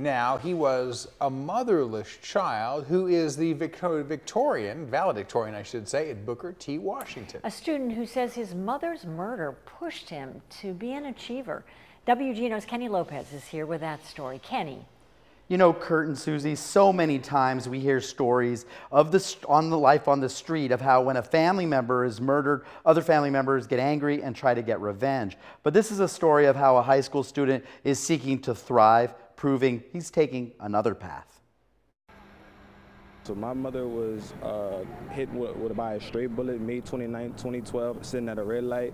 Now, he was a motherless child who is the Victorian, valedictorian, I should say, at Booker T. Washington. A student who says his mother's murder pushed him to be an achiever. WGNO's Kenny Lopez is here with that story. Kenny. You know, Kurt and Susie, so many times we hear stories of the on the life on the street of how when a family member is murdered, other family members get angry and try to get revenge. But this is a story of how a high school student is seeking to thrive, proving he's taking another path. So my mother was uh, hit with, with by a stray bullet May 29, 2012, sitting at a red light.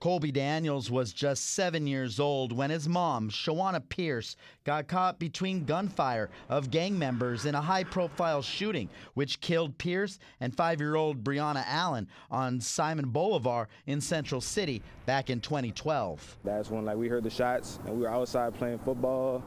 Colby Daniels was just seven years old when his mom, Shawanna Pierce, got caught between gunfire of gang members in a high profile shooting, which killed Pierce and five year old Brianna Allen on Simon Bolivar in Central City back in 2012. That's when like we heard the shots and we were outside playing football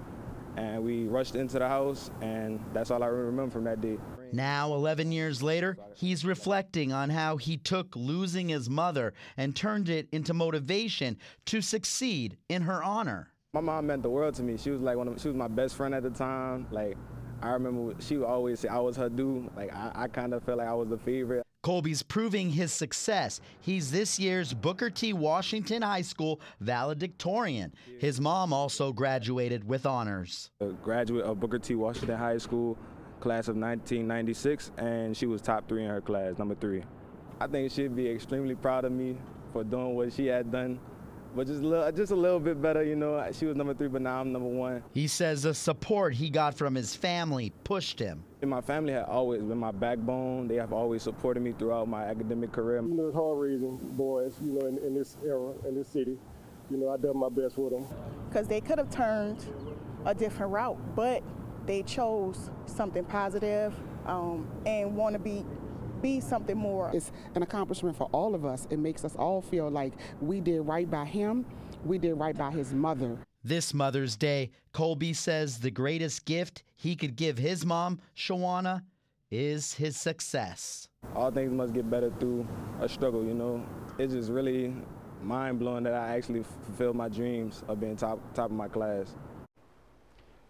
and we rushed into the house and that's all I remember from that day. Now, 11 years later, he's reflecting on how he took losing his mother and turned it into motivation to succeed in her honor. My mom meant the world to me. She was like one of, she was my best friend at the time. Like I remember she would always say I was her dude. Like I, I kind of felt like I was the favorite. Colby's proving his success. He's this year's Booker T. Washington High School valedictorian. His mom also graduated with honors. A graduate of Booker T. Washington High School class of 1996, and she was top three in her class, number three. I think she'd be extremely proud of me for doing what she had done but just a little, just a little bit better, you know. She was number three, but now I'm number one. He says the support he got from his family pushed him. And my family had always been my backbone. They have always supported me throughout my academic career. You know, it's hard raising boys, you know, in, in this era, in this city. You know, I done my best with them. Because they could have turned a different route, but they chose something positive, um, and want to be be something more. It's an accomplishment for all of us. It makes us all feel like we did right by him, we did right by his mother. This Mother's Day, Colby says the greatest gift he could give his mom, Shawanna, is his success. All things must get better through a struggle, you know. It's just really mind blowing that I actually fulfilled my dreams of being top top of my class.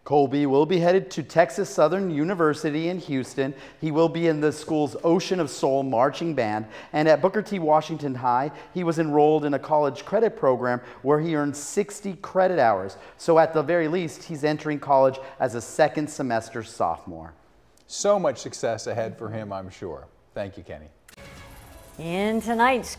Colby will be headed to Texas Southern University in Houston. He will be in the school's Ocean of Soul marching band. And at Booker T. Washington High, he was enrolled in a college credit program where he earned 60 credit hours. So at the very least, he's entering college as a second semester sophomore. So much success ahead for him, I'm sure. Thank you, Kenny. In tonight's